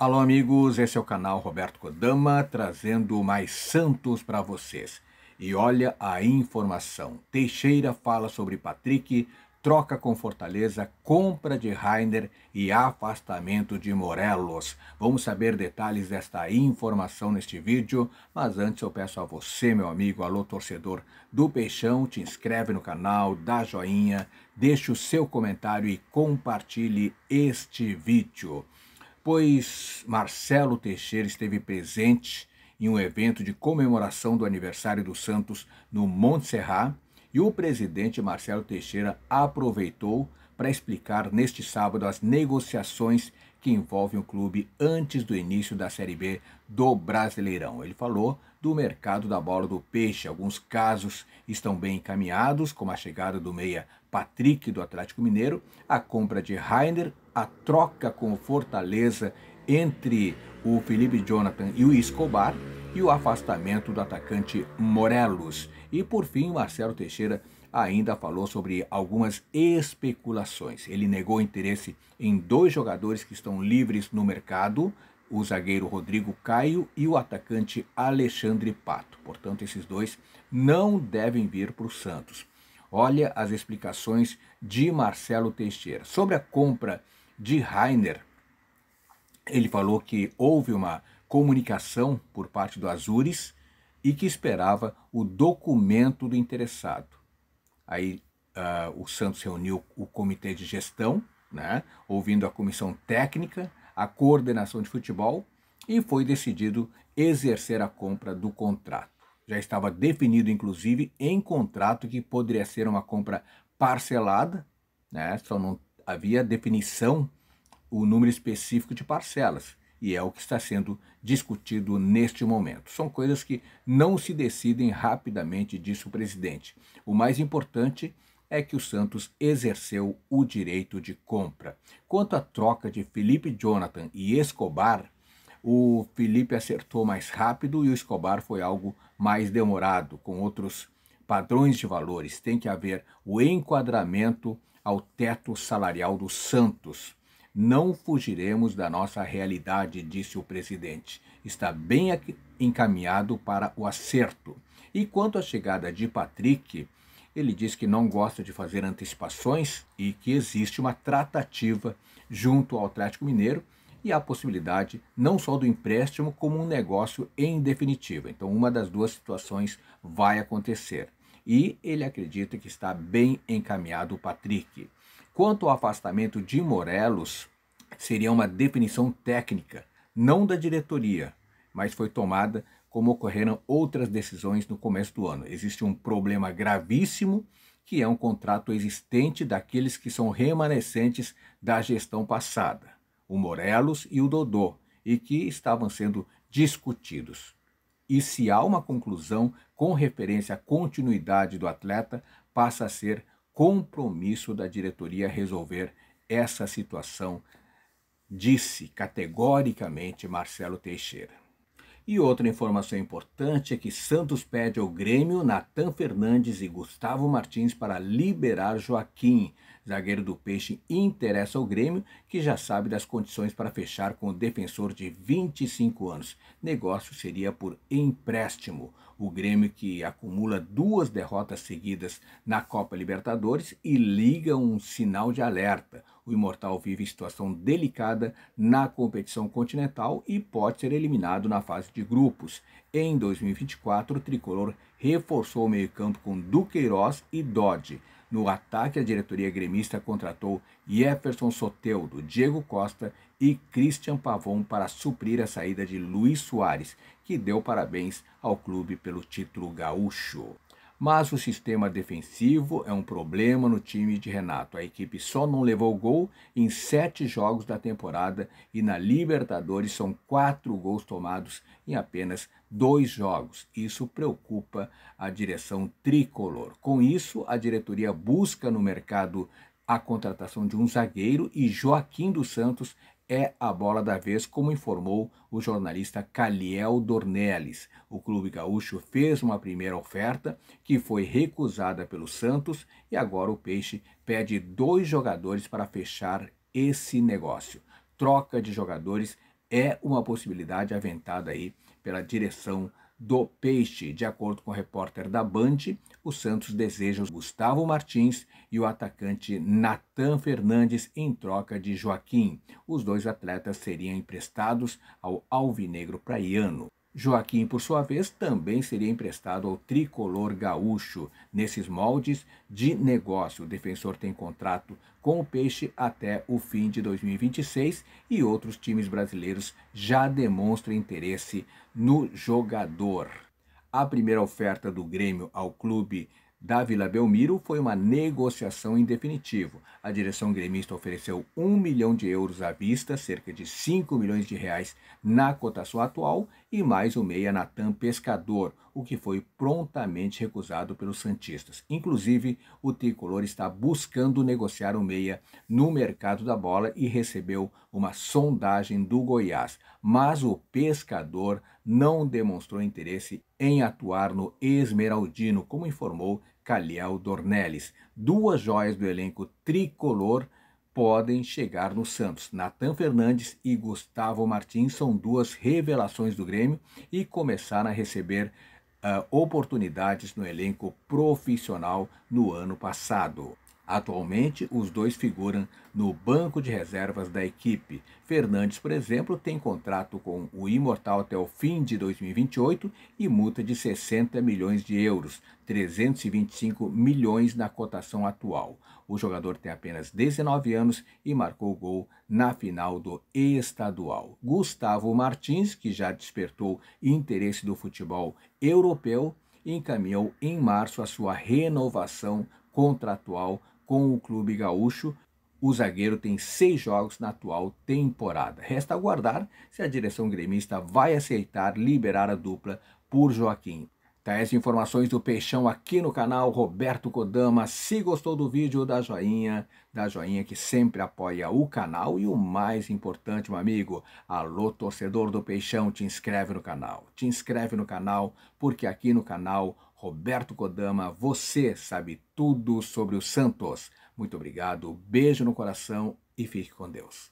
Alô, amigos, esse é o canal Roberto Kodama trazendo mais Santos para vocês. E olha a informação: Teixeira fala sobre Patrick, troca com Fortaleza, compra de Rainer e afastamento de Morelos. Vamos saber detalhes desta informação neste vídeo, mas antes eu peço a você, meu amigo, alô torcedor do Peixão, te inscreve no canal, dá joinha, deixe o seu comentário e compartilhe este vídeo. Pois Marcelo Teixeira esteve presente em um evento de comemoração do aniversário do Santos no Monte Serrat, e o presidente Marcelo Teixeira aproveitou para explicar neste sábado as negociações que envolvem o clube antes do início da Série B do Brasileirão. Ele falou do mercado da bola do peixe. Alguns casos estão bem encaminhados, como a chegada do meia Patrick do Atlético Mineiro, a compra de Rainer, a troca com o Fortaleza entre o Felipe Jonathan e o Escobar e o afastamento do atacante Morelos. E por fim, Marcelo Teixeira ainda falou sobre algumas especulações. Ele negou interesse em dois jogadores que estão livres no mercado, o zagueiro Rodrigo Caio e o atacante Alexandre Pato. Portanto, esses dois não devem vir para o Santos. Olha as explicações de Marcelo Teixeira. Sobre a compra de Rainer, ele falou que houve uma comunicação por parte do Azures e que esperava o documento do interessado. Aí uh, o Santos reuniu o comitê de gestão, né, ouvindo a comissão técnica, a coordenação de futebol e foi decidido exercer a compra do contrato. Já estava definido, inclusive, em contrato que poderia ser uma compra parcelada, né, só não havia definição o número específico de parcelas e é o que está sendo discutido neste momento. São coisas que não se decidem rapidamente, disse o presidente. O mais importante é que o Santos exerceu o direito de compra. Quanto à troca de Felipe Jonathan e Escobar, o Felipe acertou mais rápido e o Escobar foi algo mais demorado, com outros padrões de valores. Tem que haver o enquadramento ao teto salarial do Santos. Não fugiremos da nossa realidade, disse o presidente. Está bem encaminhado para o acerto. E quanto à chegada de Patrick, ele diz que não gosta de fazer antecipações e que existe uma tratativa junto ao Atlético Mineiro e a possibilidade não só do empréstimo, como um negócio em definitiva. Então, uma das duas situações vai acontecer. E ele acredita que está bem encaminhado o Patrick. Quanto ao afastamento de Morelos, seria uma definição técnica, não da diretoria, mas foi tomada como ocorreram outras decisões no começo do ano. Existe um problema gravíssimo que é um contrato existente daqueles que são remanescentes da gestão passada, o Morelos e o Dodô, e que estavam sendo discutidos. E se há uma conclusão com referência à continuidade do atleta, passa a ser compromisso da diretoria resolver essa situação, disse categoricamente Marcelo Teixeira. E outra informação importante é que Santos pede ao Grêmio Natan Fernandes e Gustavo Martins para liberar Joaquim. Zagueiro do Peixe interessa ao Grêmio, que já sabe das condições para fechar com o defensor de 25 anos. Negócio seria por empréstimo. O Grêmio que acumula duas derrotas seguidas na Copa Libertadores e liga um sinal de alerta. O Imortal vive situação delicada na competição continental e pode ser eliminado na fase de grupos. Em 2024, o tricolor reforçou o meio-campo com Duqueiroz e Dodge. No ataque, a diretoria gremista contratou Jefferson Soteudo, Diego Costa e Christian Pavon para suprir a saída de Luiz Soares, que deu parabéns ao clube pelo título gaúcho. Mas o sistema defensivo é um problema no time de Renato. A equipe só não levou gol em sete jogos da temporada e na Libertadores são quatro gols tomados em apenas dois jogos. Isso preocupa a direção tricolor. Com isso, a diretoria busca no mercado a contratação de um zagueiro e Joaquim dos Santos é a bola da vez, como informou o jornalista Caliel Dornelles. O clube gaúcho fez uma primeira oferta que foi recusada pelo Santos e agora o Peixe pede dois jogadores para fechar esse negócio. Troca de jogadores é uma possibilidade aventada aí pela direção do Peixe. De acordo com o repórter da Band, o Santos deseja Gustavo Martins e o atacante Natan Fernandes em troca de Joaquim. Os dois atletas seriam emprestados ao Alvinegro Praiano. Joaquim, por sua vez, também seria emprestado ao tricolor gaúcho. Nesses moldes de negócio, o defensor tem contrato com o Peixe até o fim de 2026 e outros times brasileiros já demonstram interesse no jogador. A primeira oferta do Grêmio ao clube da Vila Belmiro foi uma negociação em definitivo. A direção gremista ofereceu 1 milhão de euros à vista, cerca de 5 milhões de reais na cotação atual, e mais o meia Natan Pescador, o que foi prontamente recusado pelos Santistas. Inclusive, o tricolor está buscando negociar o meia no mercado da bola e recebeu uma sondagem do Goiás, mas o Pescador não demonstrou interesse em atuar no Esmeraldino, como informou Caliel Dornelles. Duas joias do elenco tricolor podem chegar no Santos. Natan Fernandes e Gustavo Martins são duas revelações do Grêmio e começaram a receber uh, oportunidades no elenco profissional no ano passado. Atualmente, os dois figuram no banco de reservas da equipe. Fernandes, por exemplo, tem contrato com o Imortal até o fim de 2028 e multa de 60 milhões de euros, 325 milhões na cotação atual. O jogador tem apenas 19 anos e marcou gol na final do estadual. Gustavo Martins, que já despertou interesse do futebol europeu, encaminhou em março a sua renovação contratual com o clube gaúcho. O zagueiro tem seis jogos na atual temporada. Resta aguardar se a direção gremista vai aceitar liberar a dupla por Joaquim. Tais informações do Peixão aqui no canal Roberto Kodama. Se gostou do vídeo, dá joinha, dá joinha que sempre apoia o canal. E o mais importante, meu amigo, alô torcedor do Peixão, te inscreve no canal. Te inscreve no canal, porque aqui no canal Roberto Kodama, você sabe tudo sobre o Santos. Muito obrigado, beijo no coração e fique com Deus.